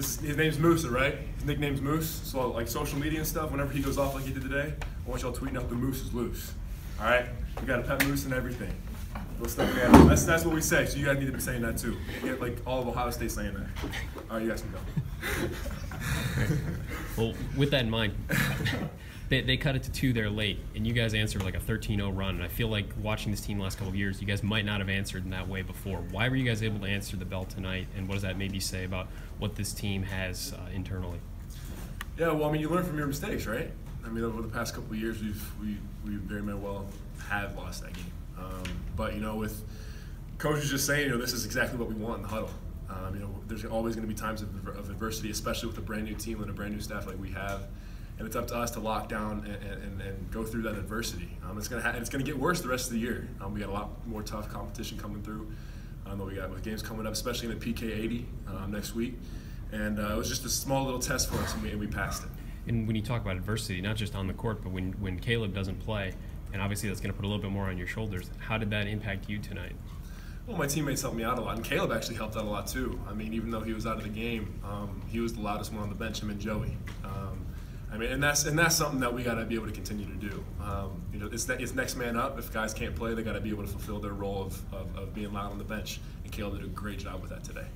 This is, his name's Moose, right? His nickname's Moose. So like social media and stuff, whenever he goes off like he did today, I want y'all tweeting out the Moose is loose. All right? We got a pet moose and everything. That's that's what we say. So you guys need to be saying that too. Get like all of Ohio State saying that. All right, you guys can go. Well, with that in mind, they, they cut it to two there late, and you guys answered like a 13-0 run. And I feel like watching this team last couple of years, you guys might not have answered in that way before. Why were you guys able to answer the bell tonight, and what does that maybe say about what this team has uh, internally? Yeah, well, I mean, you learn from your mistakes, right? I mean, over the past couple of years, we've we we very well have lost that game. Um, but you know, with coaches just saying, you know, this is exactly what we want in the huddle. Um, you know, there's always going to be times of, of, adversity, especially with a brand new team and a brand new staff like we have. And it's up to us to lock down and, and, and go through that adversity. Um, it's going to it's going to get worse the rest of the year. Um, we got a lot more tough competition coming through. Um, we got with games coming up, especially in the PK 80 um, next week. And uh, it was just a small little test for us, and we, and we passed it. And when you talk about adversity, not just on the court, but when, when Kaleb doesn't play, and obviously that's going to put a little bit more on your shoulders. How did that impact you tonight? Well, my teammates helped me out a lot, and Kaleb actually helped out a lot too. I mean, even though he was out of the game, um, he was the loudest one on the bench. Him and Joey. Um, I mean, and that's and that's something that we got to be able to continue to do. Um, you know, it's, it's next man up. If guys can't play, they got to be able to fulfill their role of, of, of, being loud on the bench. And Kaleb did a great job with that today.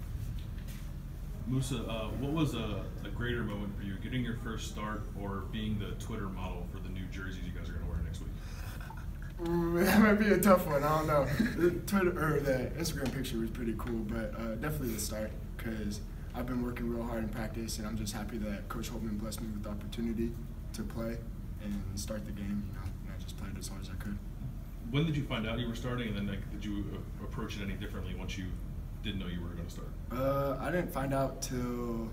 Musa, uh, what was a, a, greater moment for you, getting your first start or being the Twitter model for the new jerseys you guys are going to wear next week? Ooh, that might be a tough one. I don't know. The Twitter or the Instagram picture was pretty cool, but uh, definitely the start because I've been working real hard in practice, and I'm just happy that Coach Holtmann blessed me with the opportunity to play and start the game. You know, and I just played as hard as I could. When did you find out you were starting, and then like, did you approach it any differently once you didn't know you were going to start? Uh, I didn't find out till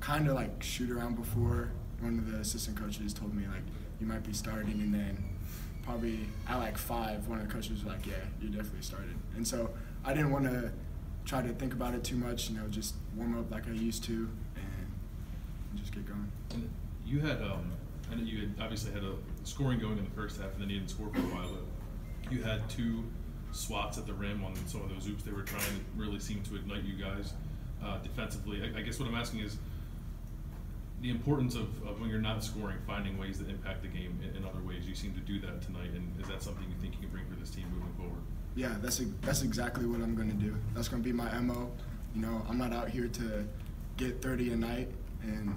kind of like shoot around before one of the assistant coaches told me like you might be starting, and then probably at like five, one of the coaches was like, "Yeah, you definitely started." And so I didn't want to try to think about it too much. You know, just warm up like I used to, and, and just get going. And you had, um, I know you had obviously had a scoring going in the first half, and then you didn't score for a while, but you had two swats at the rim on some of those oops. They were trying to really seem to ignite you guys uh, defensively. I, I, guess what I'm asking is the importance of, of, when you're not scoring, finding ways that impact the game in, in, other ways. You seem to do that tonight, and is that something you think you can bring for this team moving forward? Yeah, that's that's exactly what I'm going to do. That's going to be my mo. You know, I'm not out here to get 30 a night, and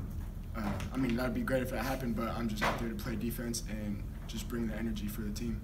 uh, I mean that'd be great if it happened, but I'm just out there to play defense and just bring the energy for the team.